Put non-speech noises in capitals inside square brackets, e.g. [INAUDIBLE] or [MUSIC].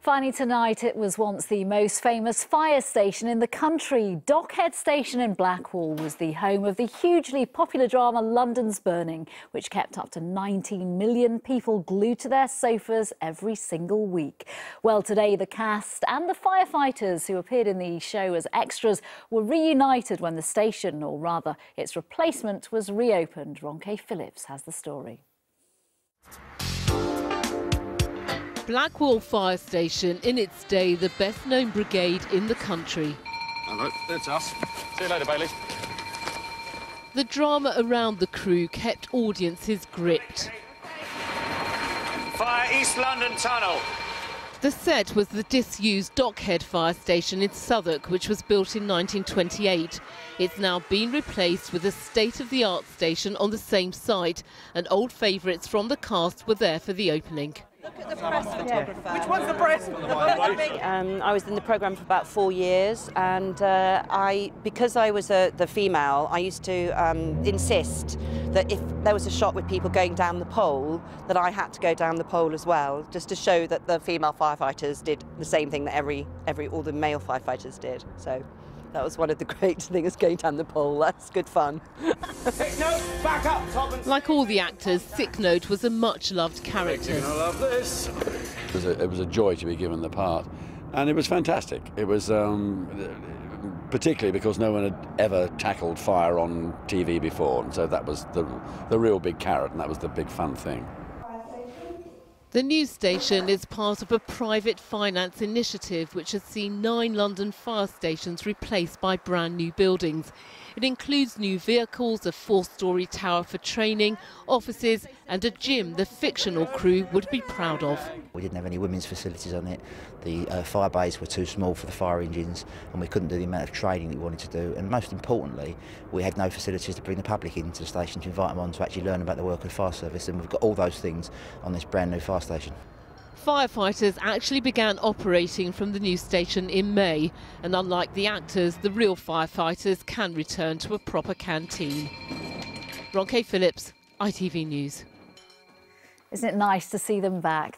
Finally tonight, it was once the most famous fire station in the country. Dockhead Station in Blackwall was the home of the hugely popular drama London's Burning, which kept up to 19 million people glued to their sofas every single week. Well, today the cast and the firefighters who appeared in the show as extras were reunited when the station, or rather its replacement, was reopened. Ronke Phillips has the story. Blackwall Fire Station, in its day the best known brigade in the country. Hello, that's us. See you later, Bailey. The drama around the crew kept audiences gripped. Fire East London Tunnel. The set was the disused Dockhead Fire Station in Southwark, which was built in 1928. It's now been replaced with a state-of-the-art station on the same site, and old favourites from the cast were there for the opening. Look at the press photographer. Which one's the press? Um, I was in the programme for about four years, and uh, I, because I was a, the female, I used to um, insist that if there was a shot with people going down the pole, that I had to go down the pole as well, just to show that the female firefighters did the same thing that every, every all the male firefighters did. So. That was one of the [LAUGHS] great things going down the pole. That's good fun. back up, Like all the actors, Sick Note was a much loved character. I love this. It was, a, it was a joy to be given the part, and it was fantastic. It was um, particularly because no one had ever tackled fire on TV before, and so that was the, the real big carrot, and that was the big fun thing. The news station is part of a private finance initiative which has seen nine London fire stations replaced by brand new buildings. It includes new vehicles, a four-storey tower for training, offices and a gym the fictional crew would be proud of. We didn't have any women's facilities on it. The uh, fire bays were too small for the fire engines and we couldn't do the amount of training we wanted to do. And most importantly, we had no facilities to bring the public into the station to invite them on to actually learn about the work of the fire service. And we've got all those things on this brand new fire station. Firefighters actually began operating from the new station in May, and unlike the actors, the real firefighters can return to a proper canteen. Ronke Phillips, ITV News. Isn't it nice to see them back? That